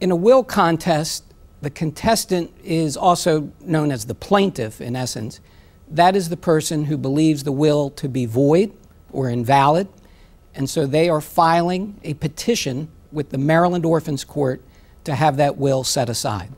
In a will contest, the contestant is also known as the plaintiff, in essence. That is the person who believes the will to be void or invalid, and so they are filing a petition with the Maryland Orphans Court to have that will set aside.